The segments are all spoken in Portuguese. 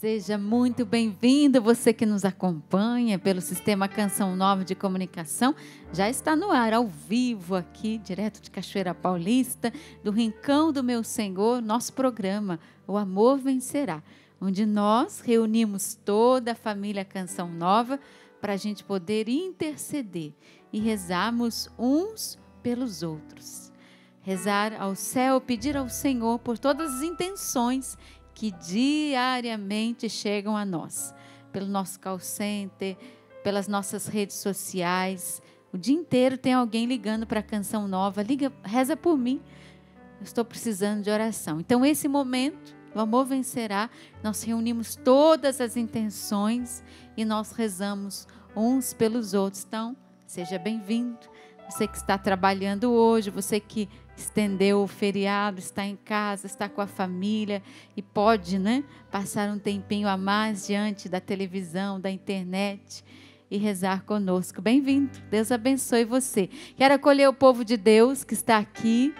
Seja muito bem-vindo, você que nos acompanha pelo Sistema Canção Nova de Comunicação. Já está no ar, ao vivo, aqui, direto de Cachoeira Paulista, do Rincão do Meu Senhor, nosso programa, O Amor Vencerá, onde nós reunimos toda a família Canção Nova para a gente poder interceder e rezarmos uns pelos outros. Rezar ao céu, pedir ao Senhor por todas as intenções que diariamente chegam a nós, pelo nosso call center, pelas nossas redes sociais. O dia inteiro tem alguém ligando para a canção nova, liga, reza por mim. Eu estou precisando de oração. Então esse momento, o amor vencerá. Nós reunimos todas as intenções e nós rezamos uns pelos outros. Então, seja bem-vindo. Você que está trabalhando hoje, você que estendeu o feriado, está em casa, está com a família e pode, né, passar um tempinho a mais diante da televisão, da internet e rezar conosco. Bem-vindo. Deus abençoe você. Quero acolher o povo de Deus que está aqui.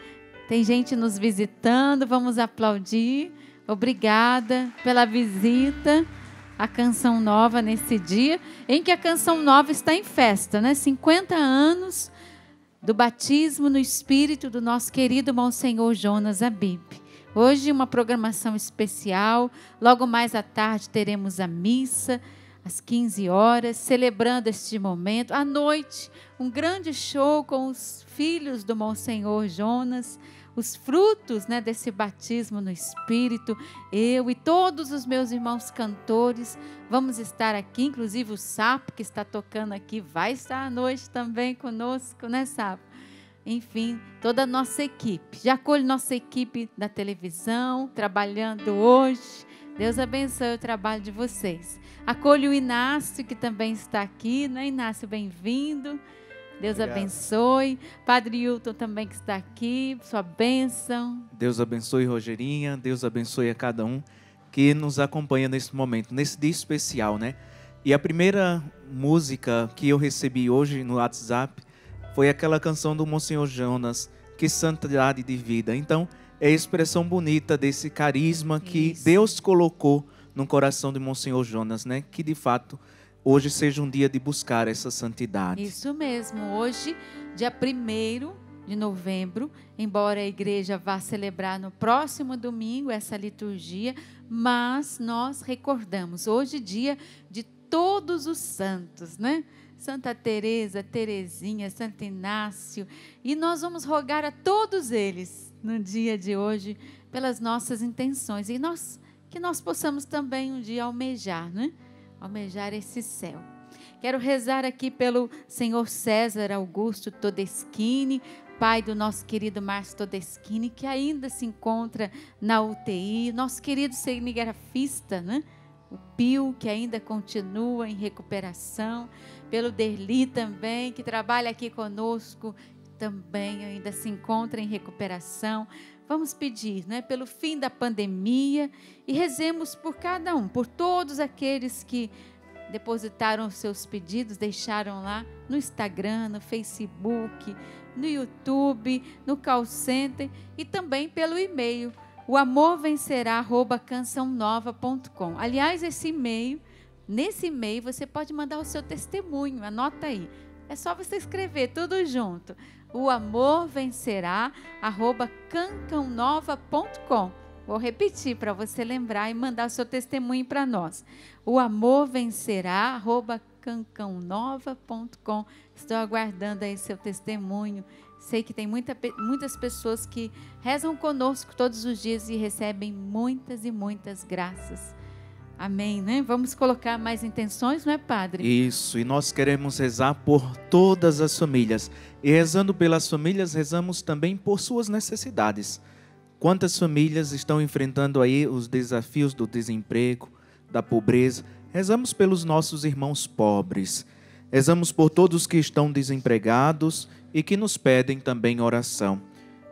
Tem gente nos visitando, vamos aplaudir. Obrigada pela visita. A canção nova nesse dia em que a canção nova está em festa, né? 50 anos do batismo no Espírito do nosso querido Monsenhor Jonas Abib. Hoje, uma programação especial. Logo mais à tarde, teremos a missa, às 15 horas, celebrando este momento. À noite, um grande show com os filhos do Monsenhor Jonas os frutos né, desse batismo no Espírito, eu e todos os meus irmãos cantores vamos estar aqui, inclusive o Sapo que está tocando aqui vai estar à noite também conosco, né, Sapo? Enfim, toda a nossa equipe. Já acolho nossa equipe da televisão, trabalhando hoje. Deus abençoe o trabalho de vocês. Acolho o Inácio, que também está aqui, né, Inácio? Bem-vindo. Deus Obrigado. abençoe. Padre Hilton também que está aqui, sua bênção. Deus abençoe Rogerinha, Deus abençoe a cada um que nos acompanha nesse momento, nesse dia especial, né? E a primeira música que eu recebi hoje no WhatsApp foi aquela canção do Monsenhor Jonas, Que Santidade de Vida. Então, é a expressão bonita desse carisma que Isso. Deus colocou no coração de Monsenhor Jonas, né? Que de fato hoje seja um dia de buscar essa santidade. Isso mesmo. Hoje, dia 1 de novembro, embora a igreja vá celebrar no próximo domingo essa liturgia, mas nós recordamos hoje dia de todos os santos, né? Santa Teresa, Teresinha, Santo Inácio, e nós vamos rogar a todos eles no dia de hoje pelas nossas intenções e nós que nós possamos também um dia almejar, né? Almejar esse céu. Quero rezar aqui pelo senhor César Augusto Todeschini, pai do nosso querido Márcio Todeschini, que ainda se encontra na UTI, nosso querido cinegrafista, né? o Pio, que ainda continua em recuperação, pelo Derli também, que trabalha aqui conosco, também ainda se encontra em recuperação. Vamos pedir, né, pelo fim da pandemia e rezemos por cada um, por todos aqueles que depositaram os seus pedidos, deixaram lá no Instagram, no Facebook, no YouTube, no call center e também pelo e-mail, o amor vencerá cançãonova.com. Aliás, esse e-mail, nesse e-mail você pode mandar o seu testemunho, anota aí. É só você escrever tudo junto o amor vencerá, arroba cancãonova.com. Vou repetir para você lembrar e mandar seu testemunho para nós. O amor vencerá, arroba cancãonova.com. Estou aguardando aí seu testemunho. Sei que tem muita, muitas pessoas que rezam conosco todos os dias e recebem muitas e muitas graças. Amém, né? Vamos colocar mais intenções, não é, Padre? Isso, e nós queremos rezar por todas as famílias. E rezando pelas famílias, rezamos também por suas necessidades. Quantas famílias estão enfrentando aí os desafios do desemprego, da pobreza? Rezamos pelos nossos irmãos pobres. Rezamos por todos que estão desempregados e que nos pedem também oração.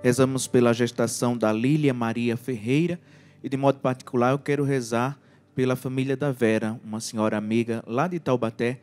Rezamos pela gestação da Lília Maria Ferreira e, de modo particular, eu quero rezar pela família da Vera, uma senhora amiga lá de Taubaté,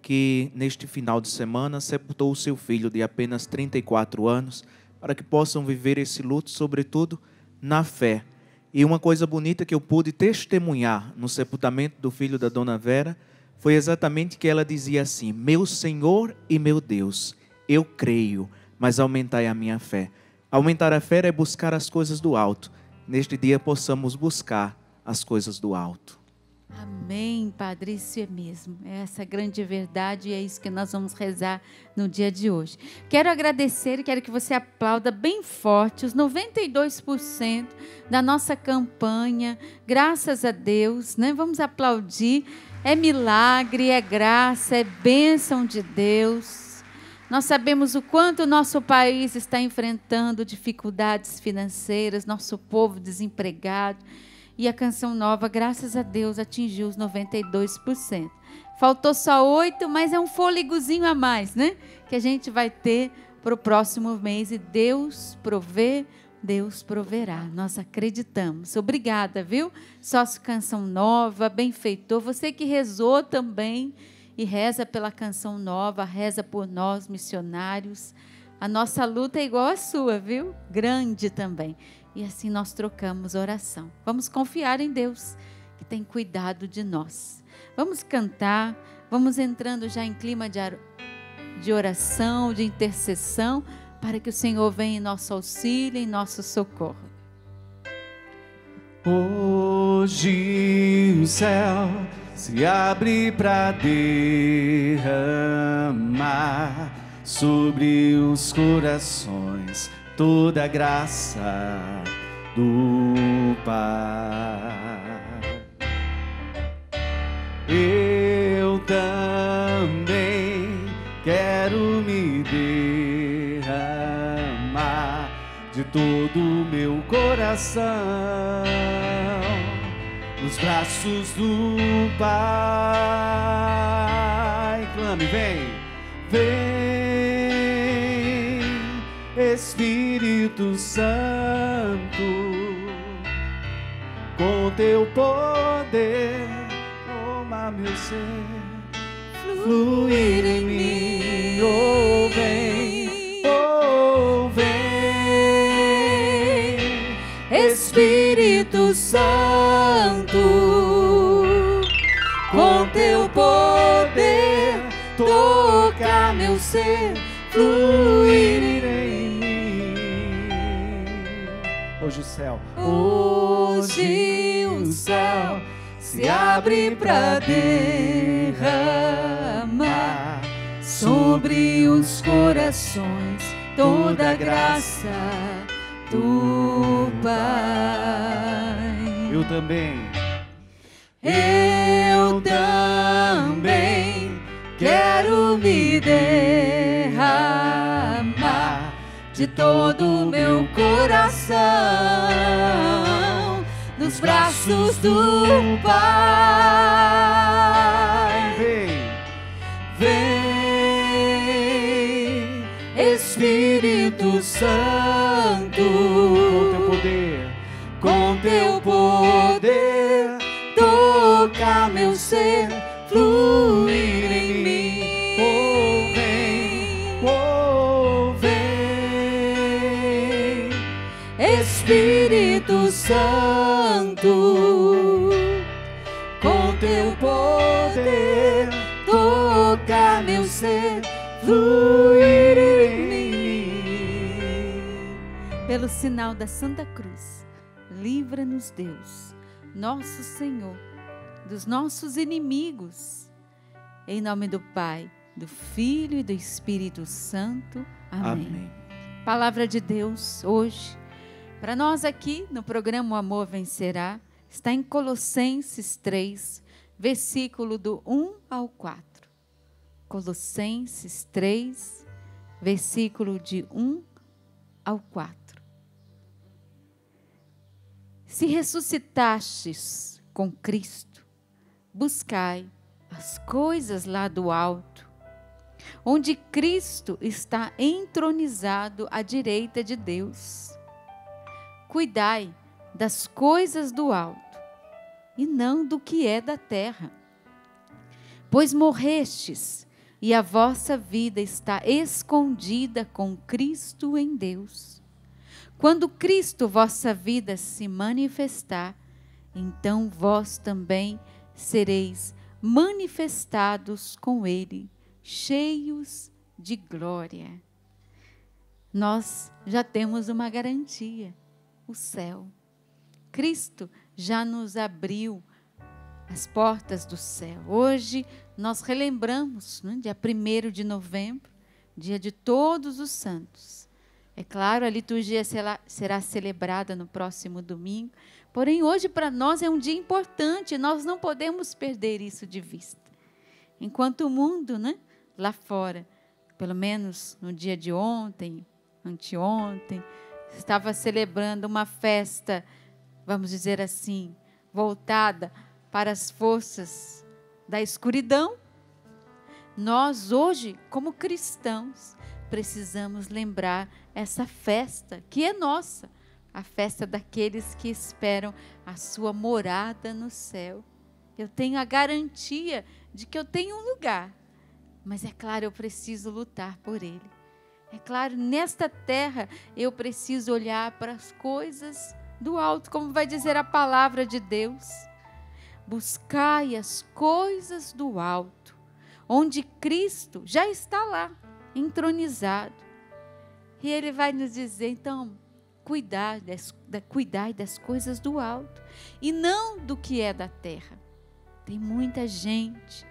que neste final de semana sepultou o seu filho de apenas 34 anos, para que possam viver esse luto, sobretudo na fé, E uma coisa bonita que eu pude testemunhar no sepultamento do filho da dona Vera foi exatamente que ela dizia assim: Meu Senhor e meu Deus, eu creio, mas aumentai a minha fé. Aumentar a fé é buscar as coisas do alto. Neste dia possamos buscar as coisas do alto. Amém, Padre, isso é mesmo. É essa grande verdade e é isso que nós vamos rezar no dia de hoje. Quero agradecer e quero que você aplauda bem forte os 92% da nossa campanha. Graças a Deus, né? Vamos aplaudir. É milagre, é graça, é bênção de Deus. Nós sabemos o quanto o nosso país está enfrentando dificuldades financeiras, nosso povo desempregado. E a canção nova, graças a Deus, atingiu os 92%. Faltou só oito, mas é um fôlegozinho a mais, né? Que a gente vai ter para o próximo mês. E Deus provê, Deus proverá. Nós acreditamos. Obrigada, viu? Sócio Canção Nova, benfeitor. Você que rezou também e reza pela canção nova, reza por nós, missionários. A nossa luta é igual à sua, viu? Grande também. E assim nós trocamos oração. Vamos confiar em Deus, que tem cuidado de nós. Vamos cantar, vamos entrando já em clima de oração, de intercessão, para que o Senhor venha em nosso auxílio, em nosso socorro. Hoje o céu se abre para derramar sobre os corações toda a graça do Pai. Eu também quero me derramar de todo o meu coração nos braços do Pai. Clame, vem, vem. Espírito Santo, com teu poder, toma meu ser, fluir em mim, Hoje o céu se abre para derramar sobre os corações toda a graça do Pai. Eu também. Eu também quero me derramar de todo o meu coração nos braços do Pai. Vem, vem, Espírito Santo, com teu poder, com teu poder, toca meu ser, Santo, com teu poder, toca meu ser, fluir em mim. Pelo sinal da Santa Cruz, livra-nos, Deus, nosso Senhor, dos nossos inimigos. Em nome do Pai, do Filho e do Espírito Santo. Amém. Amém. Palavra de Deus hoje, para nós aqui no programa O Amor Vencerá, está em Colossenses 3, versículo do 1 ao 4. Colossenses 3, versículo de 1 ao 4. Se ressuscitastes com Cristo, buscai as coisas lá do alto, onde Cristo está entronizado à direita de Deus. Cuidai das coisas do alto e não do que é da terra. Pois morrestes e a vossa vida está escondida com Cristo em Deus. Quando Cristo, vossa vida, se manifestar, então vós também sereis manifestados com Ele, cheios de glória. Nós já temos uma garantia: o céu. Cristo já nos abriu as portas do céu. Hoje nós relembramos, né, dia 1 de novembro, dia de todos os santos. É claro, a liturgia será, celebrada no próximo domingo, porém hoje para nós é um dia importante, nós não podemos perder isso de vista. Enquanto o mundo, né, lá fora, pelo menos no dia de ontem, anteontem, estava celebrando uma festa, vamos dizer assim, voltada para as forças da escuridão, nós hoje, como cristãos, precisamos lembrar essa festa que é nossa, a festa daqueles que esperam a sua morada no céu. Eu tenho a garantia de que eu tenho um lugar, mas é claro, eu preciso lutar por ele. É claro, nesta terra eu preciso olhar para as coisas do alto, como vai dizer a palavra de Deus buscai as coisas do alto, onde Cristo já está lá, entronizado. E ele vai nos dizer, então, cuidar das, da, cuidai das coisas do alto e não do que é da terra. Tem muita gente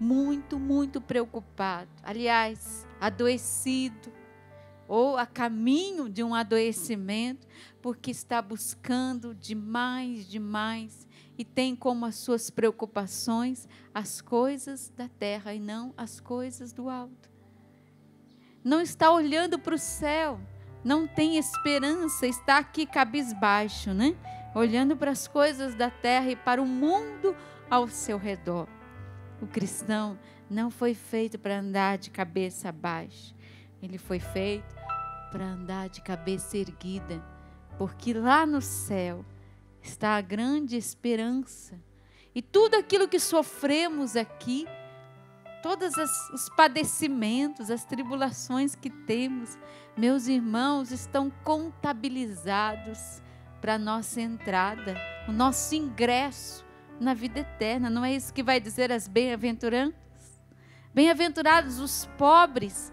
muito, muito preocupado, aliás, adoecido ou a caminho de um adoecimento, porque está buscando demais, demais e tem como as suas preocupações as coisas da terra e não as coisas do alto. Não está olhando para o céu, não tem esperança, está aqui cabisbaixo, né? Olhando para as coisas da terra e para o mundo ao seu redor. O cristão não foi feito para andar de cabeça baixa, ele foi feito para andar de cabeça erguida, porque lá no céu está a grande esperança. E tudo aquilo que sofremos aqui, todos os padecimentos, as tribulações que temos, meus irmãos, estão contabilizados para a nossa entrada, o nosso ingresso na vida eterna. Não é isso que vai dizer as bem-aventuranças? Bem-aventurados os pobres,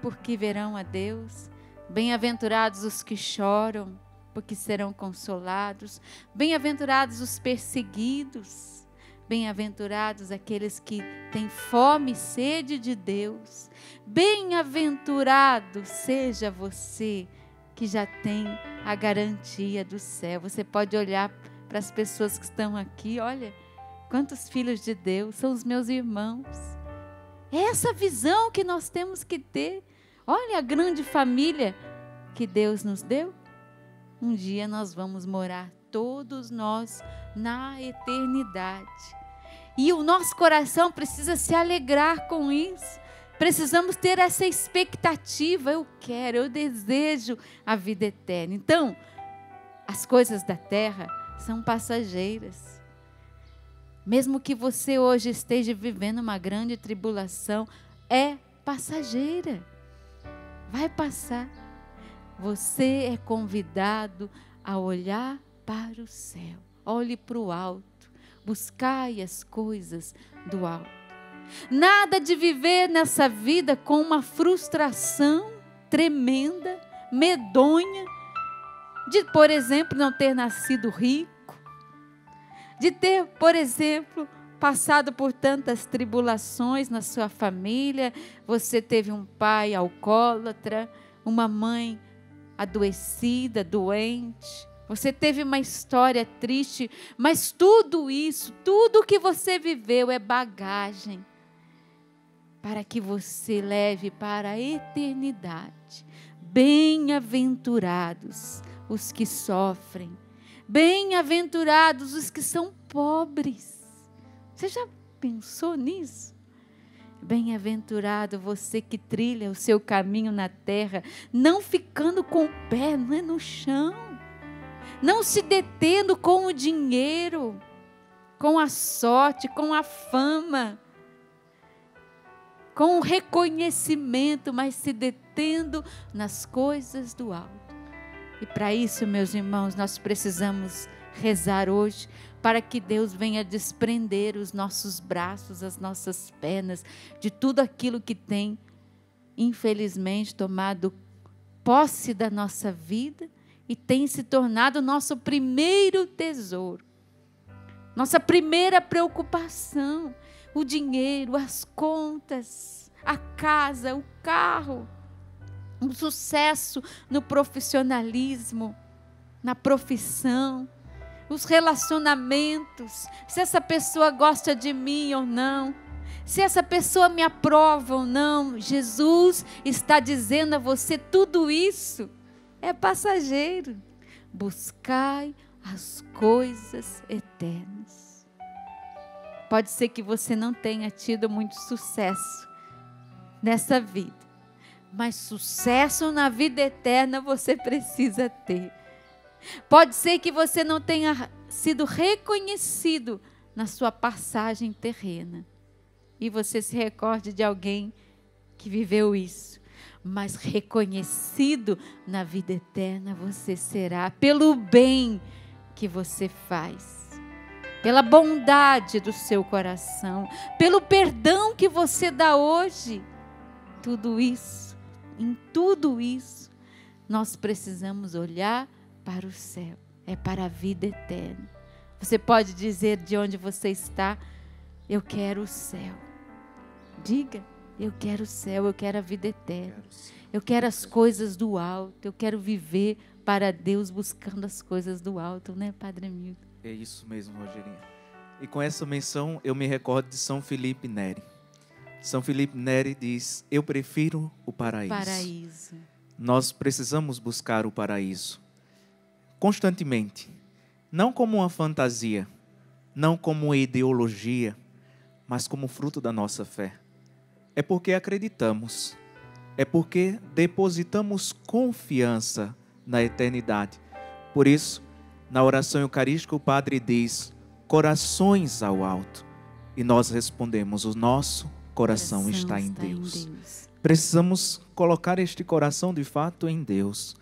porque verão a Deus. Bem-aventurados os que choram, porque serão consolados. Bem-aventurados os perseguidos. Bem-aventurados aqueles que têm fome e sede de Deus. Bem-aventurado seja você que já tem a garantia do céu. Você pode olhar para as pessoas que estão aqui, olha, quantos filhos de Deus são os meus irmãos. É essa visão que nós temos que ter. Olha a grande família que Deus nos deu. Um dia nós vamos morar todos nós na eternidade. E o nosso coração precisa se alegrar com isso. Precisamos ter essa expectativa. Eu quero, eu desejo a vida eterna. Então, as coisas da terra são passageiras. Mesmo que você hoje esteja vivendo uma grande tribulação, é passageira. Vai passar você é convidado a olhar para o céu. Olhe para o alto. Buscai as coisas do alto. Nada de viver nessa vida com uma frustração tremenda, medonha, de, por exemplo, não ter nascido rico, de ter, por exemplo, passado por tantas tribulações na sua família, você teve um pai alcoólatra, uma mãe adoecida, doente. Você teve uma história triste, mas tudo isso, tudo que você viveu é bagagem para que você leve para a eternidade. Bem-aventurados os que sofrem, bem-aventurados os que são pobres. Você já pensou nisso? Bem-aventurado você que trilha o seu caminho na terra, não ficando com o pé é no chão, não se detendo com o dinheiro, com a sorte, com a fama, com o reconhecimento, mas se detendo nas coisas do alto. E para isso, meus irmãos, nós precisamos rezar hoje para que Deus venha desprender os nossos braços, as nossas pernas de tudo aquilo que tem, infelizmente, tomado posse da nossa vida e tem se tornado nosso primeiro tesouro, nossa primeira preocupação, o dinheiro, as contas, a casa, o carro, o sucesso no profissionalismo, na profissão, os relacionamentos, se essa pessoa gosta de mim ou não, se essa pessoa me aprova ou não. Jesus está dizendo a você tudo isso é passageiro. Buscai as coisas eternas. Pode ser que você não tenha tido muito sucesso nessa vida, mas sucesso na vida eterna você precisa ter. Pode ser que você não tenha sido reconhecido na sua passagem terrena e você se recorde de alguém que viveu isso mas reconhecido na vida eterna você será pelo bem que você faz, pela bondade do seu coração, pelo perdão que você dá hoje. Tudo isso, em tudo isso, nós precisamos olhar para o céu, é para a vida eterna. Você pode dizer de onde você está, eu quero o céu. Diga. Eu quero o céu, eu quero a vida eterna. Eu quero as coisas do alto. Eu quero viver para Deus buscando as coisas do alto, né, Padre Milton? É isso mesmo, Rogerinha. E com essa menção eu me recordo de São Felipe Neri. São Felipe Neri diz: Eu prefiro o paraíso. Paraíso. Nós precisamos buscar o paraíso constantemente, não como uma fantasia, não como uma ideologia, mas como fruto da nossa fé é porque acreditamos, é porque depositamos confiança na eternidade. Por isso, na oração eucarística, o Padre diz: corações ao alto. E nós respondemos: o nosso coração, coração está, em, está Deus. em Deus. Precisamos colocar este coração de fato em Deus,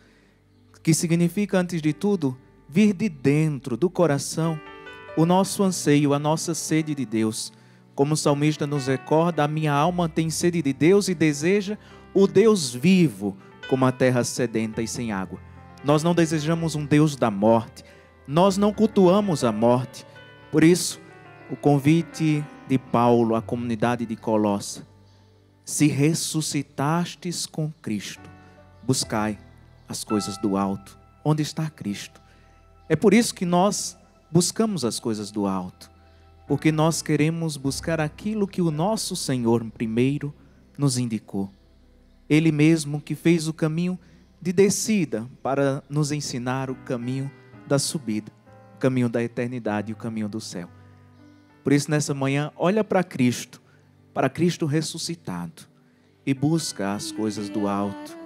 que significa, antes de tudo, vir de dentro do coração o nosso anseio, a nossa sede de Deus como o salmista nos recorda, a minha alma tem sede de Deus e deseja o Deus vivo, como a terra sedenta e sem água. Nós não desejamos um Deus da morte, nós não cultuamos a morte. Por isso, o convite de Paulo à comunidade de Colossa: se ressuscitastes com Cristo, buscai as coisas do alto, onde está Cristo. É por isso que nós buscamos as coisas do alto porque nós queremos buscar aquilo que o nosso Senhor primeiro nos indicou. Ele mesmo que fez o caminho de descida para nos ensinar o caminho da subida, o caminho da eternidade e o caminho do céu. Por isso, nessa manhã, olha para Cristo, para Cristo ressuscitado, e busca as coisas do alto.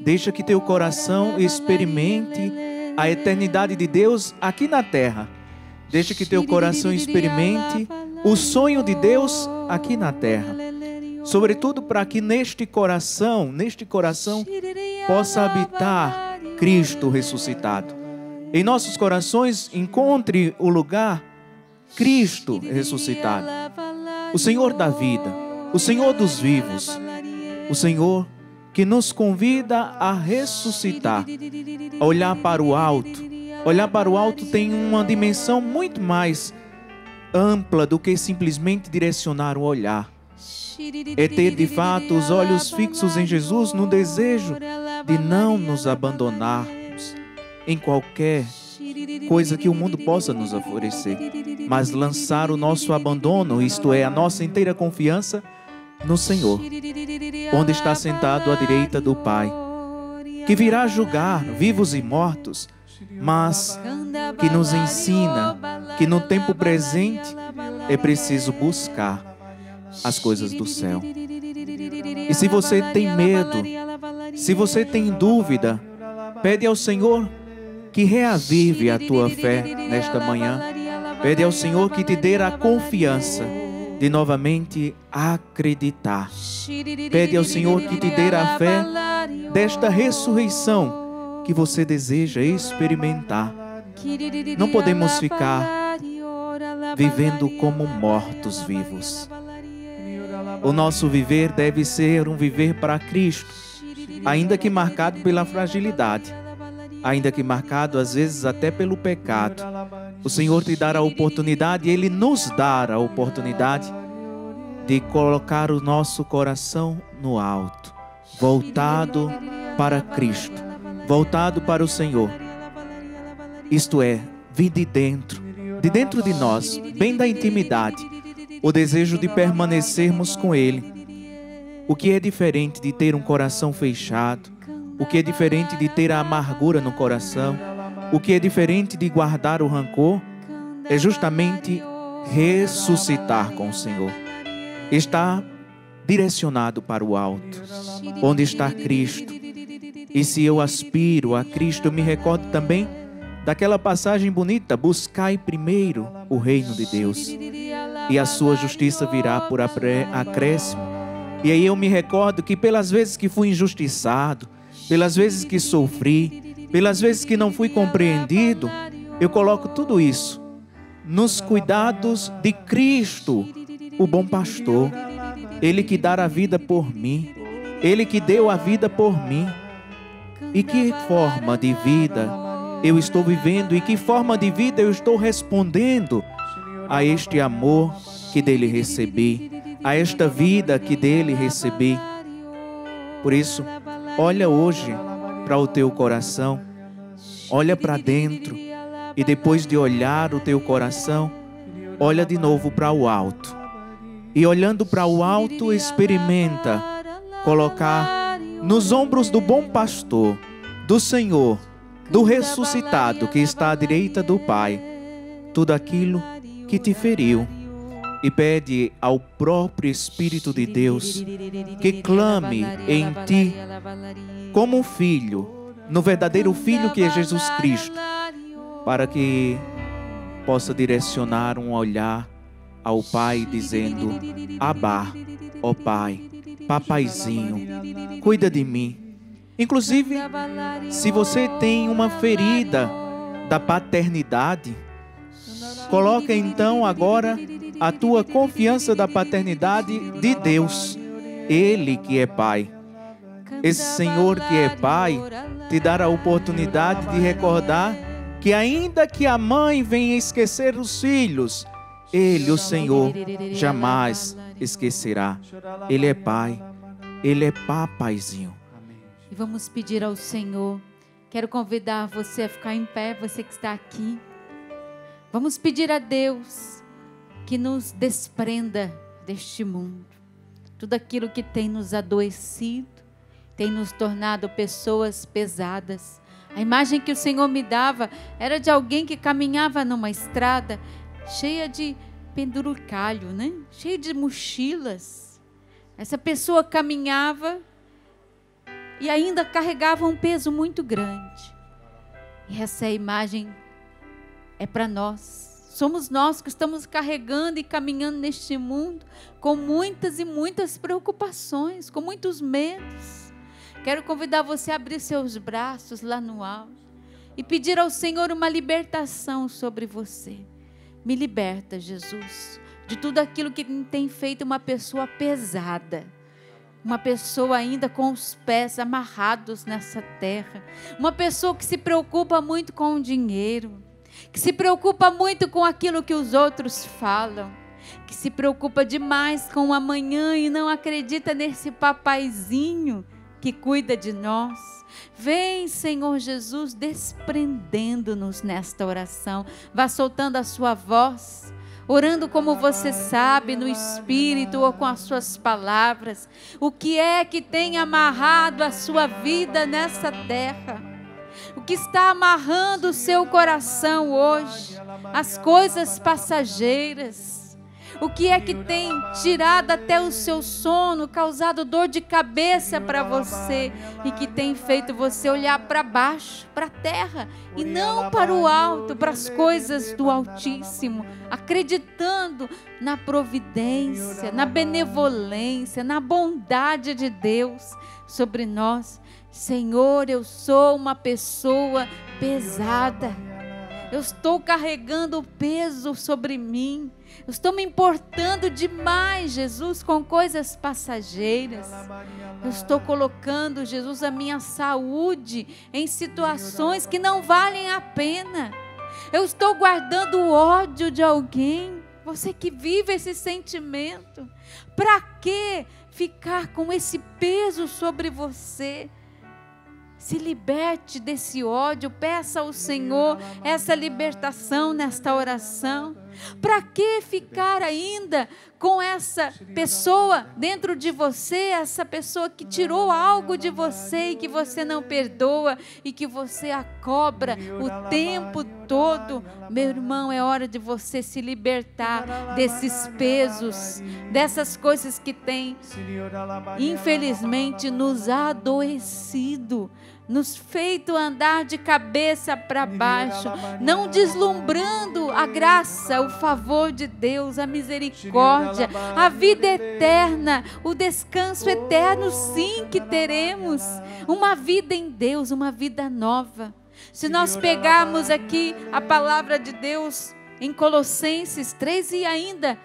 Deixa que teu coração experimente a eternidade de Deus aqui na terra Deixe que teu coração experimente o sonho de Deus aqui na terra. Sobretudo para que neste coração, neste coração, possa habitar Cristo ressuscitado. Em nossos corações encontre o lugar Cristo ressuscitado. O Senhor da vida, o Senhor dos vivos, o Senhor que nos convida a ressuscitar, a olhar para o alto, Olhar para o alto tem uma dimensão muito mais ampla do que simplesmente direcionar o olhar. É ter de fato os olhos fixos em Jesus no desejo de não nos abandonarmos em qualquer coisa que o mundo possa nos oferecer, mas lançar o nosso abandono, isto é, a nossa inteira confiança no Senhor, onde está sentado à direita do Pai, que virá julgar vivos e mortos mas que nos ensina que no tempo presente é preciso buscar as coisas do céu. E se você tem medo, se você tem dúvida, pede ao Senhor que reavive a tua fé nesta manhã. Pede ao Senhor que te dê a confiança de novamente acreditar. Pede ao Senhor que te dê a fé desta ressurreição que você deseja experimentar. Não podemos ficar vivendo como mortos vivos. O nosso viver deve ser um viver para Cristo, ainda que marcado pela fragilidade, ainda que marcado às vezes até pelo pecado. O Senhor te dará a oportunidade, Ele nos dará a oportunidade de colocar o nosso coração no alto, voltado para Cristo, voltado para o Senhor. Isto é, vir de dentro, de dentro de nós, bem da intimidade, o desejo de permanecermos com Ele. O que é diferente de ter um coração fechado, o que é diferente de ter a amargura no coração, o que é diferente de guardar o rancor, é justamente ressuscitar com o Senhor. Está direcionado para o alto, onde está Cristo. E se eu aspiro a Cristo, eu me recordo também daquela passagem bonita: buscai primeiro o reino de Deus, e a sua justiça virá por acréscimo. E aí eu me recordo que pelas vezes que fui injustiçado, pelas vezes que sofri, pelas vezes que não fui compreendido, eu coloco tudo isso nos cuidados de Cristo, o bom pastor. Ele que dá a vida por mim, ele que deu a vida por mim. E que forma de vida eu estou vivendo e que forma de vida eu estou respondendo a este amor que dele recebi, a esta vida que dele recebi. Por isso, olha hoje para o teu coração, olha para dentro e depois de olhar o teu coração, olha de novo para o alto. E olhando para o alto, experimenta colocar nos ombros do bom pastor, do Senhor, do ressuscitado que está à direita do Pai, tudo aquilo que te feriu. E pede ao próprio Espírito de Deus que clame em ti como um filho, no verdadeiro filho que é Jesus Cristo, para que possa direcionar um olhar ao Pai dizendo: Abá, ó Pai, papaizinho, cuida de mim. Inclusive, se você tem uma ferida da paternidade, coloca então agora a tua confiança da paternidade de Deus, Ele que é Pai. Esse Senhor que é Pai te dará a oportunidade de recordar que, ainda que a mãe venha esquecer os filhos, Ele, o Senhor, jamais esquecerá. Ele é Pai, Ele é papaizinho e vamos pedir ao Senhor. Quero convidar você a ficar em pé, você que está aqui. Vamos pedir a Deus que nos desprenda deste mundo. Tudo aquilo que tem nos adoecido, tem nos tornado pessoas pesadas. A imagem que o Senhor me dava era de alguém que caminhava numa estrada cheia de penduricalho, né? Cheia de mochilas. Essa pessoa caminhava e ainda carregava um peso muito grande. E essa imagem é para nós. Somos nós que estamos carregando e caminhando neste mundo com muitas e muitas preocupações, com muitos medos. Quero convidar você a abrir seus braços lá no alto e pedir ao Senhor uma libertação sobre você. Me liberta, Jesus, de tudo aquilo que tem feito uma pessoa pesada uma pessoa ainda com os pés amarrados nessa terra. Uma pessoa que se preocupa muito com o dinheiro. Que se preocupa muito com aquilo que os outros falam. Que se preocupa demais com o amanhã e não acredita nesse papaizinho que cuida de nós. Vem, Senhor Jesus, desprendendo-nos nesta oração. Vá soltando a sua voz orando como você sabe, no espírito ou com as suas palavras. O que é que tem amarrado a sua vida nessa terra? O que está amarrando o seu coração hoje? As coisas passageiras o que é que tem tirado até o seu sono, causado dor de cabeça para você e que tem feito você olhar para baixo, para a terra e não para o alto, para as coisas do Altíssimo, acreditando na providência, na benevolência, na bondade de Deus sobre nós. Senhor, eu sou uma pessoa pesada. Eu estou carregando o peso sobre mim. Eu estou me importando demais, Jesus, com coisas passageiras. Eu estou colocando, Jesus, a minha saúde em situações que não valem a pena. Eu estou guardando o ódio de alguém. Você que vive esse sentimento. Para que ficar com esse peso sobre você? Se liberte desse ódio, peça ao Senhor essa libertação nesta oração. Para que ficar ainda com essa pessoa dentro de você, essa pessoa que tirou algo de você e que você não perdoa e que você a cobra o tempo todo? Meu irmão, é hora de você se libertar desses pesos, dessas coisas que têm, infelizmente, nos adoecido nos feito andar de cabeça para baixo, não deslumbrando a graça, o favor de Deus, a misericórdia, a vida eterna, o descanso eterno, sim, que teremos. Uma vida em Deus, uma vida nova. Se nós pegarmos aqui a palavra de Deus em Colossenses 3 e ainda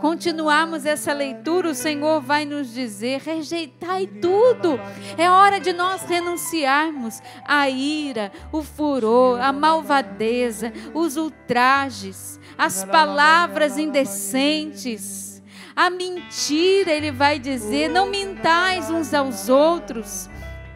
continuarmos essa leitura, o Senhor vai nos dizer: rejeitai tudo. É hora de nós renunciarmos à ira, o furor, a malvadeza, os ultrajes, as palavras indecentes, a mentira. Ele vai dizer: não mintais uns aos outros.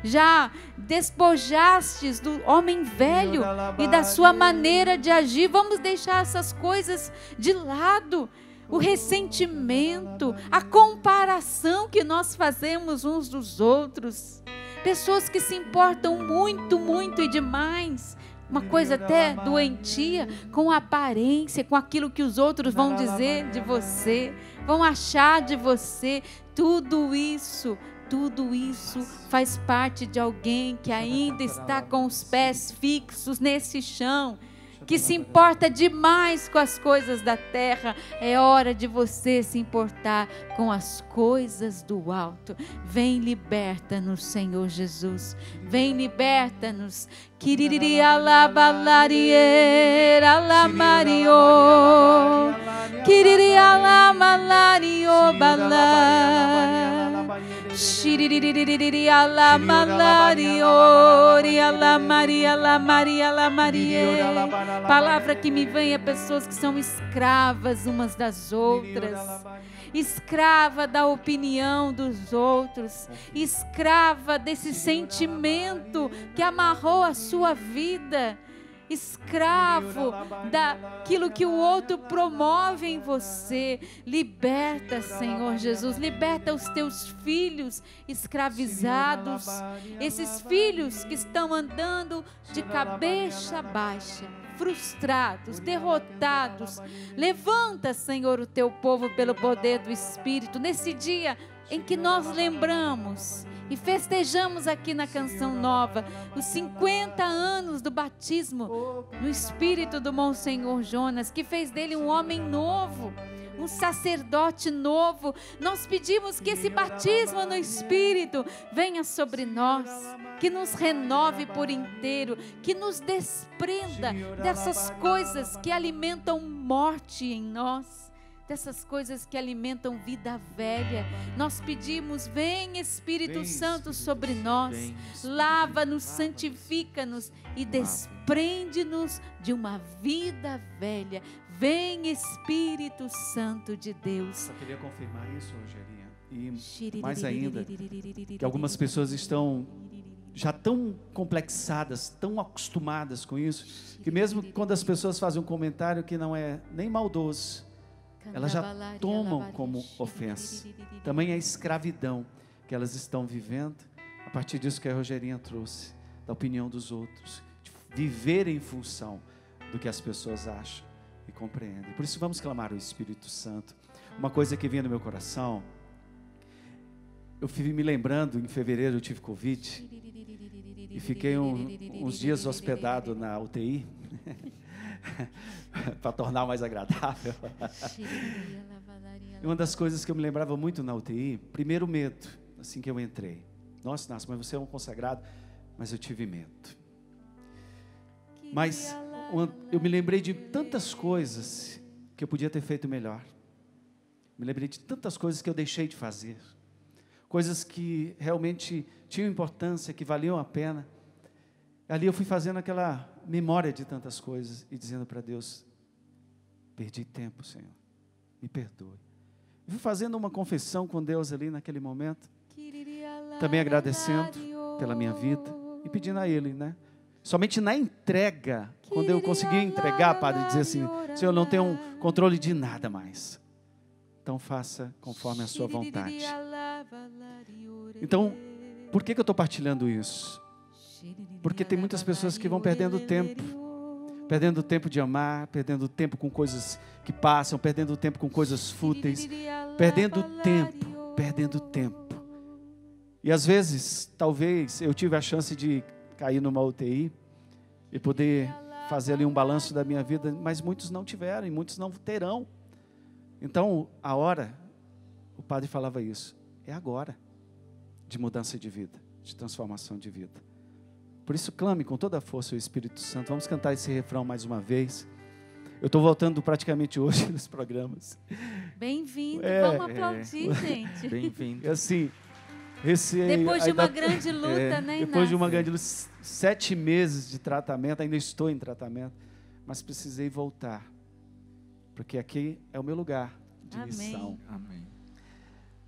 Já despojastes do homem velho e da sua maneira de agir. Vamos deixar essas coisas de lado. O ressentimento, a comparação que nós fazemos uns dos outros. Pessoas que se importam muito, muito e demais uma coisa até doentia, com a aparência, com aquilo que os outros vão dizer de você, vão achar de você. Tudo isso tudo isso faz parte de alguém que ainda está com os pés fixos nesse chão que se importa demais com as coisas da terra, é hora de você se importar com as coisas do alto. Vem liberta-nos, Senhor Jesus. Vem liberta-nos. Kiriri alabalarier alamario. Kiriri alamalario balá. Shiriri alamalario. Alamaria, alamaria, alamaria. Palavra que me vem é pessoas que são escravas umas das outras, escrava da opinião dos outros, escrava desse sentimento que amarrou a sua vida escravo daquilo que o outro promove em você. Liberta, Senhor Jesus, liberta os teus filhos escravizados, esses filhos que estão andando de cabeça baixa frustrados, derrotados. Levanta, Senhor, o teu povo pelo poder do Espírito nesse dia em que nós lembramos e festejamos aqui na canção nova os 50 anos do batismo no espírito do Monsenhor Jonas, que fez dele um homem novo um sacerdote novo. Nós pedimos que esse batismo no Espírito venha sobre nós, que nos renove por inteiro, que nos desprenda dessas coisas que alimentam morte em nós dessas coisas que alimentam vida velha. Nós pedimos, vem Espírito vem, Santo Espírito, sobre nós, lava-nos, santifica-nos e desprende-nos de uma vida velha. Vem Espírito Santo de Deus. Eu queria confirmar isso, Rogerinha. E mais ainda, que algumas pessoas estão já tão complexadas, tão acostumadas com isso, que mesmo quando as pessoas fazem um comentário que não é nem maldoso, elas já tomam como ofensa. Também a escravidão que elas estão vivendo, a partir disso que a Rogerinha trouxe, da opinião dos outros, de viver em função do que as pessoas acham e compreendem. Por isso vamos clamar o Espírito Santo. Uma coisa que vinha no meu coração, eu fui me lembrando, em fevereiro eu tive Covid e fiquei um, uns dias hospedado na UTI. para tornar mais agradável. uma das coisas que eu me lembrava muito na UTI, primeiro medo, assim que eu entrei. Nossa, Inácio, mas você é um consagrado. Mas eu tive medo. Mas eu me lembrei de tantas coisas que eu podia ter feito melhor. Me lembrei de tantas coisas que eu deixei de fazer. Coisas que realmente tinham importância, que valiam a pena. Ali eu fui fazendo aquela memória de tantas coisas e dizendo para Deus: perdi tempo, Senhor, me perdoe. Eu fui fazendo uma confissão com Deus ali naquele momento, também agradecendo pela minha vida e pedindo a Ele, né? Somente na entrega, quando eu consegui entregar, Padre, dizer assim: Senhor, eu não tenho controle de nada mais. Então faça conforme a sua vontade. Então, por que, que eu estou partilhando isso? Porque tem muitas pessoas que vão perdendo tempo. Perdendo tempo de amar, perdendo tempo com coisas que passam, perdendo tempo com coisas fúteis, perdendo tempo, perdendo tempo. E às vezes, talvez, eu tive a chance de cair numa UTI e poder fazer ali um balanço da minha vida, mas muitos não tiveram e muitos não terão. Então, a hora, o padre falava isso, é agora, de mudança de vida, de transformação de vida. Por isso, clame com toda a força o Espírito Santo. Vamos cantar esse refrão mais uma vez. Eu estou voltando praticamente hoje nos programas. Bem-vindo, é, vamos aplaudir, é, gente. Bem-vindo. Assim, esse, depois de uma grande luta, é, né, Inácio? Depois de uma grande luta, sete meses de tratamento, ainda estou em tratamento, mas precisei voltar, porque aqui é o meu lugar de Amém. missão. Amém.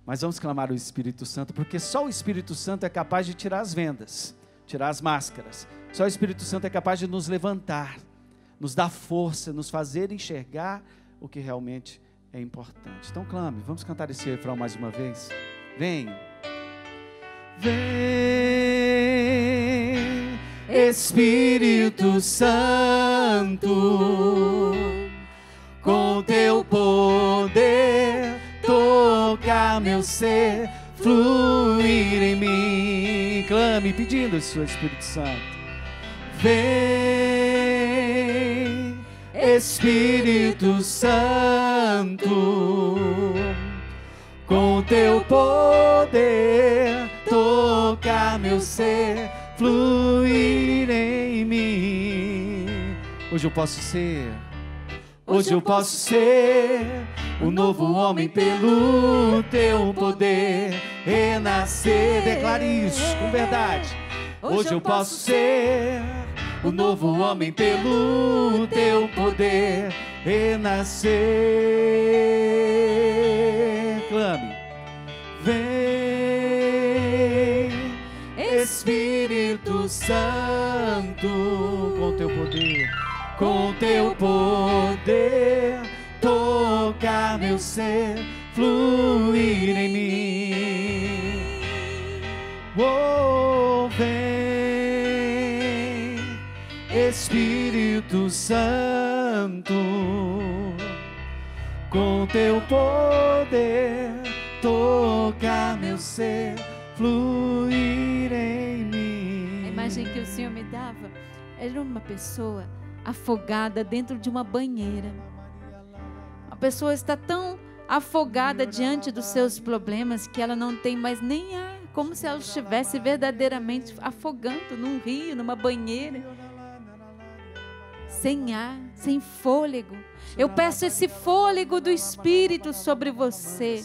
Mas vamos clamar o Espírito Santo, porque só o Espírito Santo é capaz de tirar as vendas tirar as máscaras. Só o Espírito Santo é capaz de nos levantar, nos dar força, nos fazer enxergar o que realmente é importante. Então clame, vamos cantar esse refrão mais uma vez. Vem. Vem, Espírito Santo, com teu poder, toca meu ser fluir em mim. Clame pedindo seu Espírito Santo. Vem, Espírito Santo, com teu poder, toca meu ser, fluir em mim. Hoje eu posso ser, hoje eu posso ser o novo homem pelo teu poder renascer. Declare isso com verdade. Hoje eu posso ser o novo homem pelo teu poder renascer. Santo, com teu poder, com teu poder tocar meu ser, fluir em mim. Oh, vem, Espírito Santo, com teu poder, tocar meu ser, fluir imagem que o Senhor me dava era uma pessoa afogada dentro de uma banheira. A pessoa está tão afogada diante dos seus problemas que ela não tem mais nem ar, como se ela estivesse verdadeiramente afogando num rio, numa banheira, sem ar, sem fôlego. Eu peço esse fôlego do Espírito sobre você.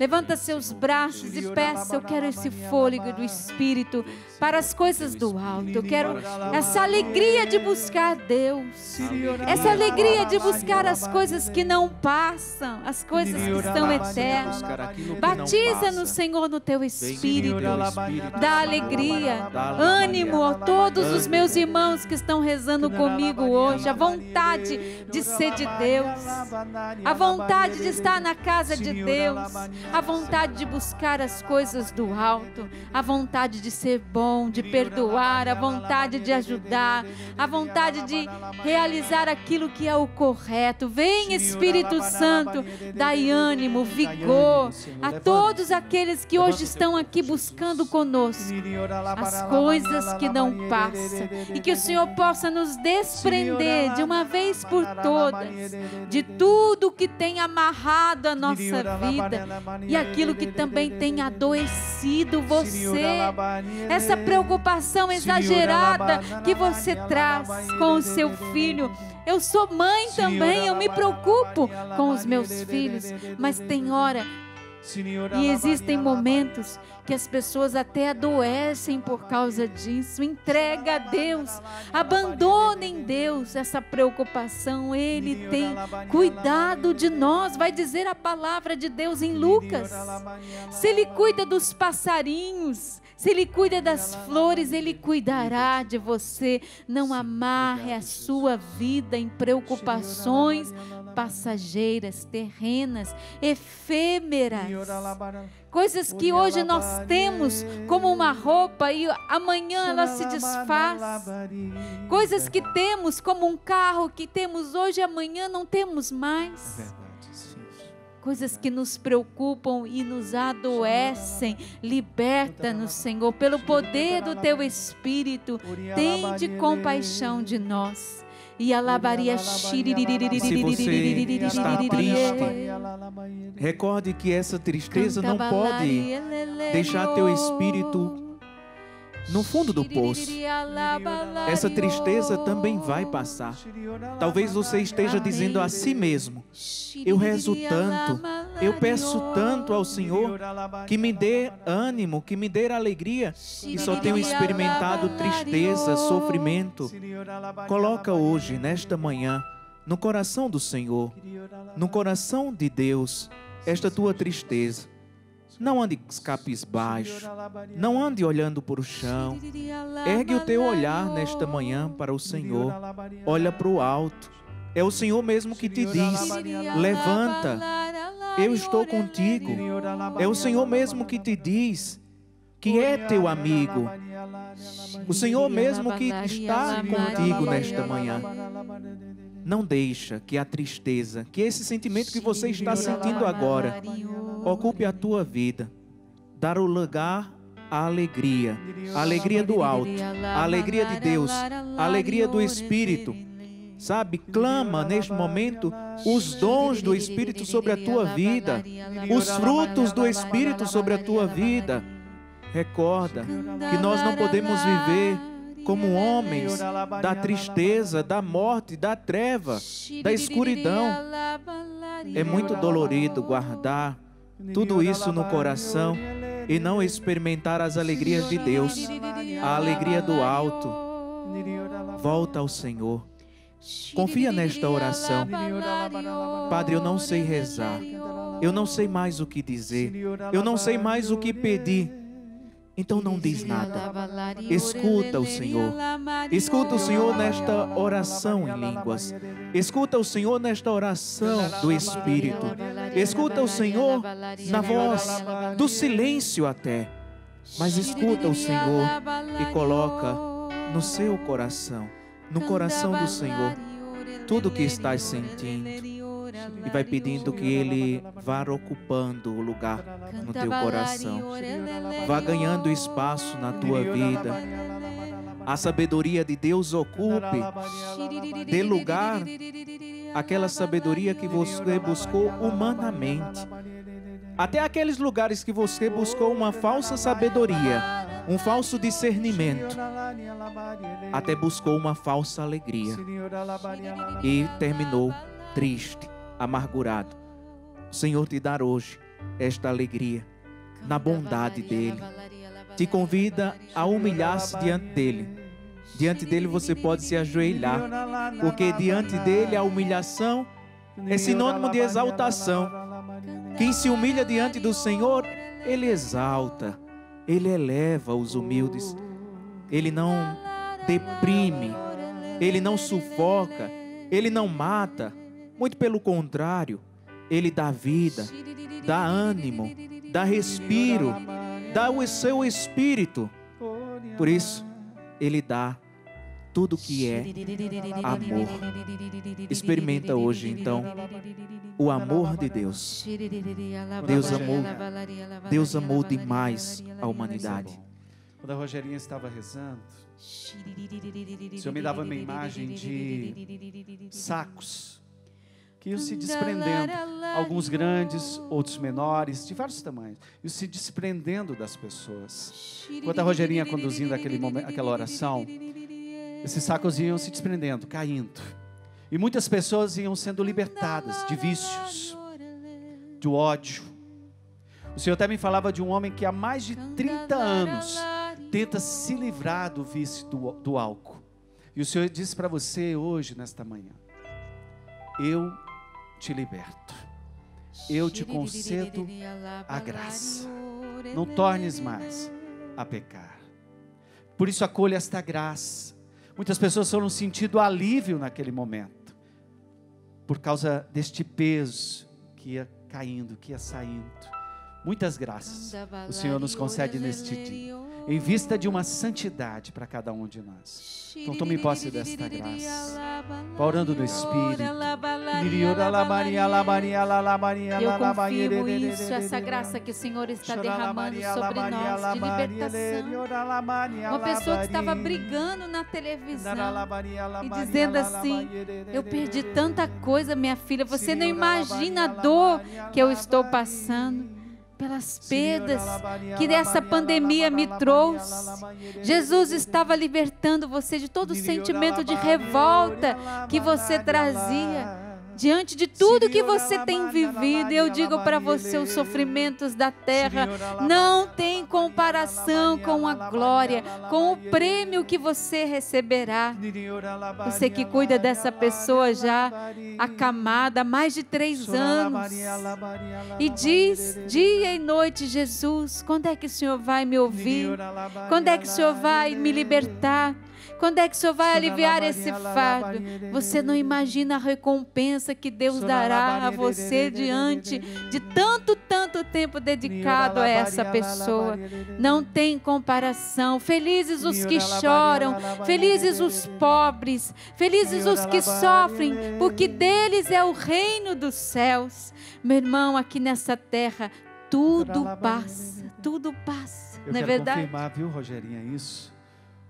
Levanta seus braços e peça: Eu quero esse fôlego do Espírito para as coisas do alto. Eu quero essa alegria de buscar Deus, essa alegria de buscar as coisas que não passam, as coisas que estão eternas. Batiza-nos, Senhor, no teu Espírito. Dá alegria, ânimo a todos os meus irmãos que estão rezando comigo hoje, a vontade de ser de Deus, a vontade de estar na casa de Deus, a vontade de buscar as coisas do alto, a vontade de ser bom, de perdoar, a vontade de ajudar, a vontade de realizar aquilo que é o correto. Vem, Espírito Santo, dai ânimo, vigor a todos aqueles que hoje estão aqui buscando conosco as coisas que não passam e que o Senhor possa nos desprender desprender de uma vez por todas de tudo que tem amarrado a nossa vida e aquilo que também tem adoecido você. Essa preocupação exagerada que você traz com o seu filho. Eu sou mãe também, eu me preocupo com os meus filhos, mas tem hora e existem momentos que as pessoas até adoecem por causa disso. Entrega a Deus, abandonem Deus essa preocupação. Ele tem cuidado de nós, vai dizer a palavra de Deus em Lucas. Se Ele cuida dos passarinhos, se Ele cuida das flores, Ele cuidará de você. Não amarre a sua vida em preocupações passageiras, terrenas, efêmeras. Coisas que hoje nós temos como uma roupa e amanhã ela se desfaz. Coisas que temos como um carro que temos hoje e amanhã não temos mais. É coisas que nos preocupam e nos adoecem. Liberta-nos, Senhor, pelo poder do teu Espírito. Tende compaixão de nós. E alabaria Se você está triste, recorde que essa tristeza não pode deixar teu espírito no fundo do poço. Essa tristeza também vai passar. Talvez você esteja dizendo a si mesmo: Eu rezo tanto, eu peço tanto ao Senhor que me dê ânimo, que me dê alegria e só tenho experimentado tristeza, sofrimento. Coloca hoje, nesta manhã, no coração do Senhor, no coração de Deus, esta tua tristeza não ande baixo. Não ande olhando para o chão. Ergue o teu olhar nesta manhã para o Senhor. Olha para o alto. É o Senhor mesmo que te diz: levanta, eu estou contigo. É o Senhor mesmo que te diz que é teu amigo. O Senhor mesmo que está contigo nesta manhã. Não deixa que a tristeza, que esse sentimento que você está sentindo agora, ocupe a tua vida. Dar o lugar à alegria, a alegria do alto, a alegria de Deus, a alegria do Espírito. Sabe, clama neste momento os dons do Espírito sobre a tua vida, os frutos do Espírito sobre a tua vida. Recorda que nós não podemos viver como homens da tristeza, da morte, da treva, da escuridão. É muito dolorido guardar tudo isso no coração e não experimentar as alegrias de Deus, a alegria do alto. Volta ao Senhor. Confia nesta oração. Padre, eu não sei rezar. Eu não sei mais o que dizer. Eu não sei mais o que pedir. Então não diz nada. Escuta o Senhor. Escuta o Senhor nesta oração em línguas. Escuta o Senhor nesta oração do Espírito. Escuta o Senhor na voz do silêncio até. Mas escuta o Senhor e coloca no seu coração, no coração do Senhor, tudo o que estás sentindo e vai pedindo que Ele vá ocupando o lugar no teu coração, vá ganhando espaço na tua vida. A sabedoria de Deus ocupe, dê lugar àquela sabedoria que você buscou humanamente. Até aqueles lugares que você buscou uma falsa sabedoria, um falso discernimento, até buscou uma falsa alegria e terminou triste amargurado. O Senhor te dar hoje esta alegria na bondade dele. Te convida a humilhar-se diante dele. Diante dele você pode se ajoelhar, porque diante dele a humilhação é sinônimo de exaltação. Quem se humilha diante do Senhor, ele exalta, ele eleva os humildes. Ele não deprime, ele não sufoca, ele não mata muito pelo contrário, ele dá vida, dá ânimo, dá respiro, dá o seu espírito. Por isso, ele dá tudo que é amor. Experimenta hoje, então, o amor de Deus. Deus amou, Deus amou demais a humanidade. Quando a Rogerinha estava rezando, o Senhor me dava uma imagem de sacos que iam se desprendendo, alguns grandes, outros menores, de vários tamanhos, iam se desprendendo das pessoas. Enquanto a Rogerinha conduzindo aquele momento, aquela oração, esses sacos iam se desprendendo, caindo. E muitas pessoas iam sendo libertadas de vícios, de ódio. O Senhor até me falava de um homem que há mais de 30 anos tenta se livrar do vício do, do álcool. E o Senhor disse para você hoje, nesta manhã: Eu te liberto, eu te concedo a graça. Não tornes mais a pecar. Por isso, acolha esta graça. Muitas pessoas foram sentindo alívio naquele momento, por causa deste peso que ia caindo, que ia saindo. Muitas graças o Senhor nos concede neste dia em vista de uma santidade para cada um de nós. Então tome posse desta graça. Orando no Espírito. Eu confirmo isso, essa graça que o Senhor está derramando sobre nós de libertação. Uma pessoa que estava brigando na televisão e dizendo assim: Eu perdi tanta coisa, minha filha, você não imagina a dor que eu estou passando pelas perdas que essa pandemia me trouxe. Jesus estava libertando você de todo o sentimento de revolta que você trazia diante de tudo que você tem vivido, eu digo para você: os sofrimentos da terra não tem comparação com a glória, com o prêmio que você receberá. Você que cuida dessa pessoa já acamada há mais de três anos e diz dia e noite: Jesus, quando é que o Senhor vai me ouvir? Quando é que o Senhor vai me libertar? Quando é que o Senhor vai aliviar esse fardo? Você não imagina a recompensa que Deus dará a você diante de tanto, tanto tempo dedicado a essa pessoa. Não tem comparação. Felizes os que choram, felizes os pobres, felizes os que sofrem, porque deles é o reino dos céus. Meu irmão, aqui nessa terra, tudo passa, tudo passa. Eu não é verdade? confirmar, viu, Rogerinha, isso?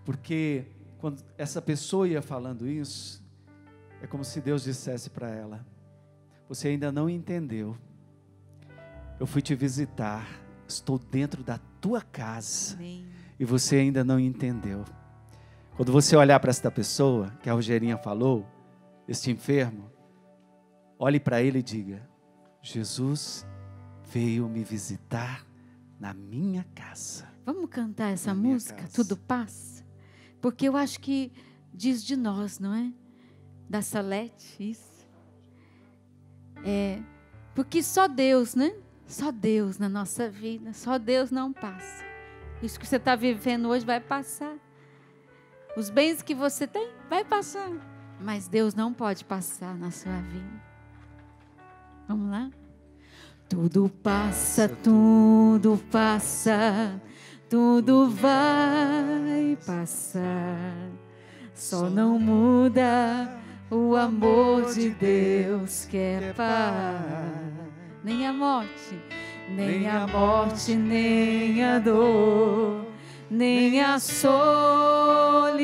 Porque quando essa pessoa ia falando isso, é como se Deus dissesse para ela: Você ainda não entendeu. Eu fui te visitar, estou dentro da tua casa Amém. e você ainda não entendeu. Quando você olhar para esta pessoa, que a Rogerinha falou, este enfermo, olhe para ele e diga: Jesus veio me visitar na minha casa. Vamos cantar essa música? Tudo passa? Porque eu acho que diz de nós, não é? Da Salete, isso. É, porque só Deus, né? Só Deus na nossa vida, só Deus não passa. Isso que você está vivendo hoje vai passar. Os bens que você tem, vai passar. Mas Deus não pode passar na sua vida. Vamos lá? Tudo passa, tudo passa tudo vai passar, só não muda o amor de Deus que é paz. Nem a morte, nem a morte, nem a dor, nem a solidão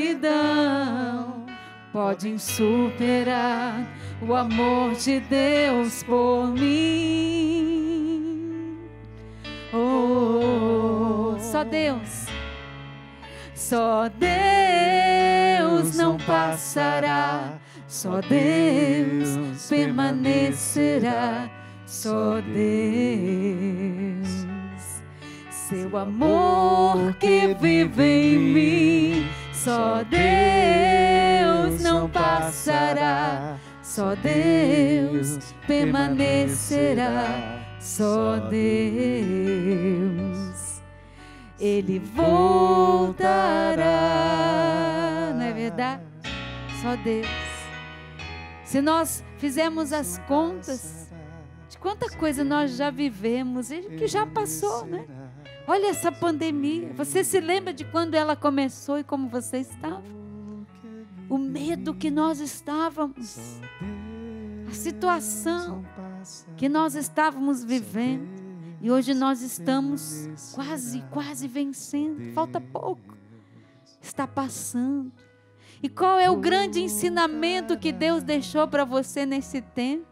podem superar o amor de Deus por mim. Oh, só Deus. Só Deus não passará, só Deus permanecerá, só Deus. Seu amor que vive em mim, só Deus não passará, só Deus permanecerá, só Deus ele voltará. Não é verdade? Só Deus. Se nós fizermos as contas de quanta coisa nós já vivemos e que já passou, né? Olha essa pandemia. Você se lembra de quando ela começou e como você estava? O medo que nós estávamos, a situação que nós estávamos vivendo. E hoje nós estamos quase, quase vencendo. Falta pouco. Está passando. E qual é o grande ensinamento que Deus deixou para você nesse tempo?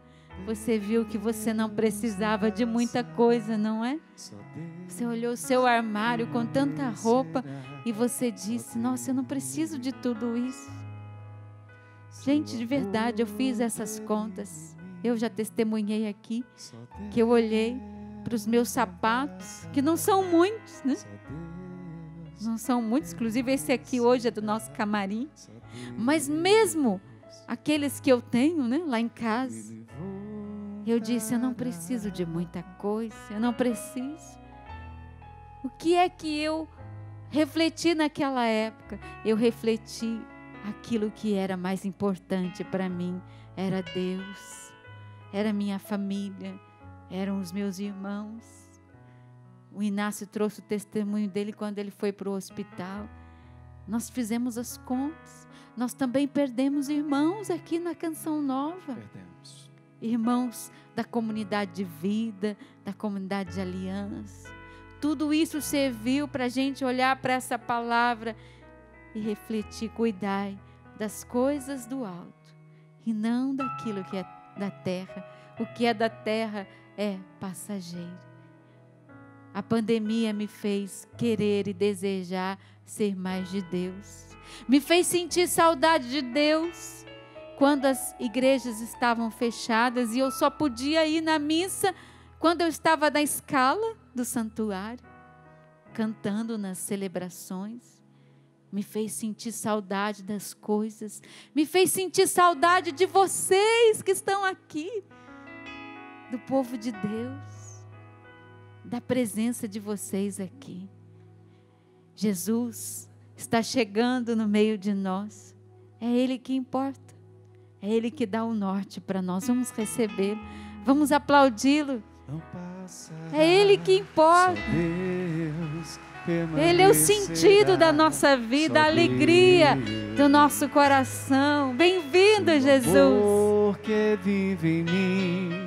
Você viu que você não precisava de muita coisa, não é? Você olhou o seu armário com tanta roupa e você disse: Nossa, eu não preciso de tudo isso. Gente, de verdade, eu fiz essas contas. Eu já testemunhei aqui que eu olhei para os meus sapatos, que não são muitos, né? Não são muitos, inclusive esse aqui hoje é do nosso camarim. Mas mesmo aqueles que eu tenho, né, lá em casa, eu disse: eu não preciso de muita coisa, eu não preciso. O que é que eu refleti naquela época? Eu refleti aquilo que era mais importante para mim: era Deus, era minha família, eram os meus irmãos. O Inácio trouxe o testemunho dele quando ele foi para o hospital. Nós fizemos as contas. Nós também perdemos irmãos aqui na Canção Nova. Perdemos. Irmãos da comunidade de vida, da comunidade de aliança. Tudo isso serviu para a gente olhar para essa palavra e refletir, cuidar das coisas do alto e não daquilo que é da terra. O que é da terra é passageiro. A pandemia me fez querer e desejar ser mais de Deus. Me fez sentir saudade de Deus quando as igrejas estavam fechadas e eu só podia ir na missa quando eu estava na escala do santuário, cantando nas celebrações. Me fez sentir saudade das coisas, me fez sentir saudade de vocês que estão aqui do povo de Deus, da presença de vocês aqui. Jesus está chegando no meio de nós. É Ele que importa. É Ele que dá o norte para nós. Vamos recebê-lo. Vamos aplaudi-lo. É Ele que importa. Ele é o sentido da nossa vida, a alegria do nosso coração. Bem-vindo, Jesus. Porque vive em mim